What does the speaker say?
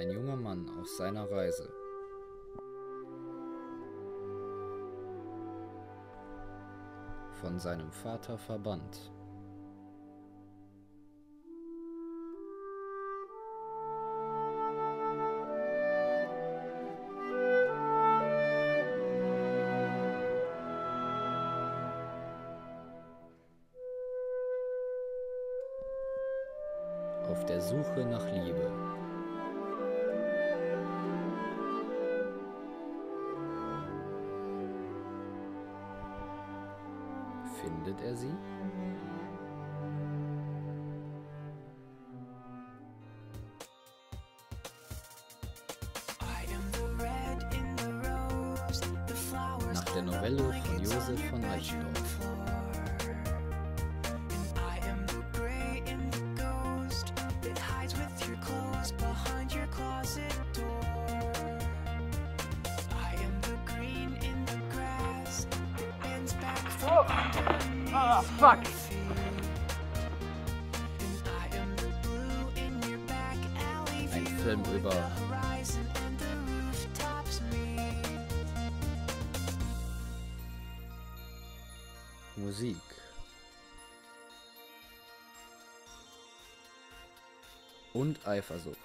junger Mann auf seiner Reise. Von seinem Vater verbannt. Auf der Suche nach Liebe. Findet er sie? Nach der Novelle von Josef von Eichendorff. Ah, fuck! Ein Film über Musik. Und Eifersucht.